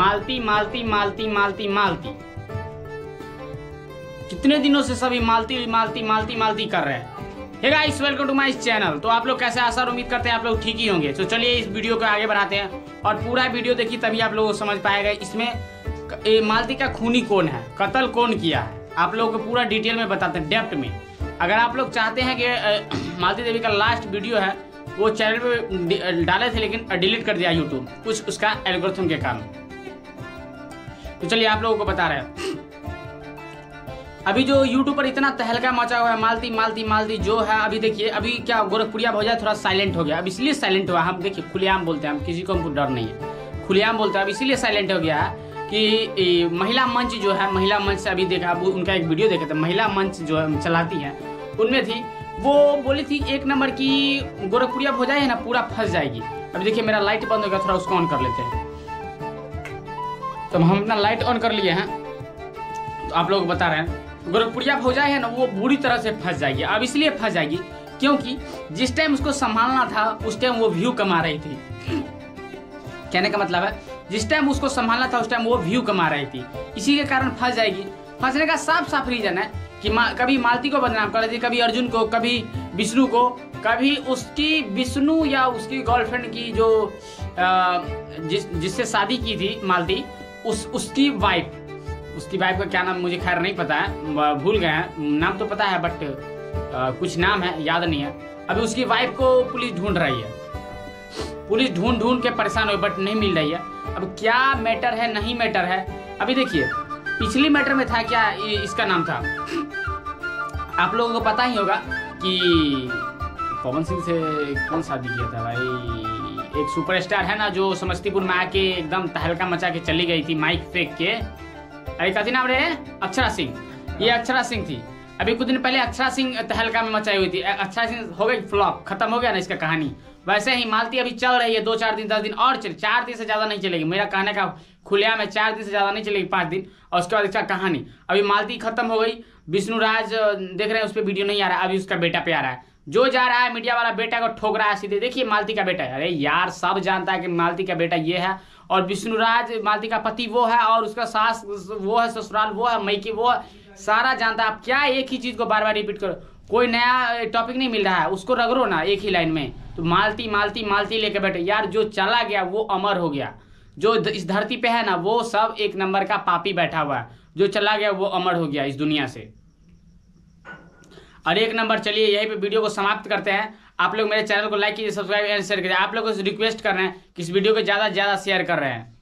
मालती मालती मालती मालती मालती। कितने दिनों से सभी मालती मालती मालती मालती कर रहे हैं। Hey guys welcome to my channel तो आप लोग कैसे आशा उम्मीद करते हैं आप लोग ठीक ही होंगे। तो चलिए इस वीडियो को आगे बढ़ाते हैं। और पूरा वीडियो देखिए, तभी आप लोग समझ पाएगा इसमें ये मालती का खूनी कौन है, कत्ल कौन किया है। आप लोगों को पूरा डिटेल में बताते हैं, डेप्थ में। अगर आप लोग चाहते हैं कि मालती देवी का लास्ट वीडियो है, वो चैनल पे डाले थे, लेकिन डिलीट कर दिया यूट्यूब कुछ उसका एल्गोरिथम के कारण। तो चलिए आप लोगों को बता रहे हैं। अभी जो यूट्यूब पर इतना तहलका मचा हुआ है, मालती मालती मालती जो है, अभी देखिए, अभी क्या गोरखपुरिया भौजा थोड़ा साइलेंट हो गया। अब इसलिए साइलेंट हुआ, हम देखिए, खुलेआम बोलते हैं, हम किसी को हमको डर नहीं है। खुलेआम बोलते हैं, अब इसीलिए साइलेंट हो गया है कि महिला मंच जो है, महिला मंच से अभी देखा, अब उनका एक वीडियो देखे थे, महिला मंच जो है, चलाती है, उनमें थी, वो बोली थी, एक नंबर की गोरखपुरिया भौजाई है ना, पूरा फंस जाएगी। अभी देखिए, मेरा लाइट बंद हो गया, थोड़ा उसको ऑन कर लेते हैं। तो हम अपना लाइट ऑन कर लिए हैं। तो आप लोग बता रहे हैं गोरखपुरिया भौजाई है ना वो बुरी तरह से फंस जाएगी। अब इसलिए फंस जाएगी क्योंकि जिस टाइम उसको संभालना था उस टाइम वो व्यू कमा रही थी। कहने का मतलब है जिस टाइम उसको संभालना था उस टाइम वो व्यू कमा रही थी। इसी के कारण फंस जाएगी। फंसने का साफ़ साफ़ रीजन है कि मा, कभी मालती को बदनाम कर थी कभी अर्जुन को कभी विष्णु को कभी उसकी विष्णु या उसकी गर्लफ्रेंड की जो अ, जिस जिससे शादी की थी मालती उस, उसकी वाइफ उसकी वाइफ का क्या नाम मुझे खैर नहीं पता है। भूल गए हैं। नाम तो पता है बट कुछ नाम है, याद नहीं है। अभी उसकी वाइफ को पुलिस ढूंढ रही है। पुलिस ढूंढ ढूंढ के परेशान हुई बट नहीं मिल रही है। अब क्या मैटर है, नहीं मैटर है? अभी देखिए, पिछली मैटर में था क्या इसका नाम था? आप लोगों को पता ही होगा कि पवन सिंह से कौन शादी किया था भाई? एक सुपरस्टार है ना जो समस्तीपुर में आके एकदम तहलका मचा के चली गई थी माइक फेंक के। अरे कथी नाम रहे अक्षरा सिंह। ये अक्षरा सिंह थी। अभी कुछ दिन पहले अक्षरा सिंह तहलका में मचाई हुई थी। अक्षरा सिंह हो गई फ्लॉप खत्म हो गया ना इसका कहानी। वैसे ही मालती अभी चल रही है दो चार दिन दस दिन और चल चार दिन से ज़्यादा नहीं चलेगी। मेरा कहने का खुलिया में चार दिन से ज़्यादा नहीं चलेगी पाँच दिन। और उसके बाद इसका कहानी। अभी मालती खत्म हो गई। विष्णु राज देख रहे हैं उस पर वीडियो नहीं आ रहा है अभी उसका बेटा पे आ रहा है। जो जा रहा है, मीडिया वाला बेटा को ठोक रहा है सीधे। देखिए, मालती का बेटा है। अरे यार, सब जानता है कि मालती का बेटा ये है और विष्णुराज, मालती का पति वो है और उसका सास वो है, ससुराल वो है मैकी वो है। सारा जानता है। आप क्या एक ही चीज़ को बार बार रिपीट करो? कोई नया टॉपिक नहीं मिल रहा है। उसको रगड़ो ना एक ही लाइन में। तो मालती मालती मालती लेके बैठे। यार, जो चला गया, वो अमर हो गया। जो इस धरती पे है ना, वो सब एक नंबर का पापी बैठा हुआ है। जो चला गया, वो अमर हो गया इस दुनिया से। और एक नंबर, चलिए यहीं पे वीडियो को समाप्त करते हैं। आप लोग मेरे चैनल को लाइक कीजिए, सब्सक्राइब एंड शेयर कीजिए। आप लोगों से रिक्वेस्ट कर रहे हैं कि इस वीडियो को ज़्यादा से ज़्यादा शेयर कर रहे हैं।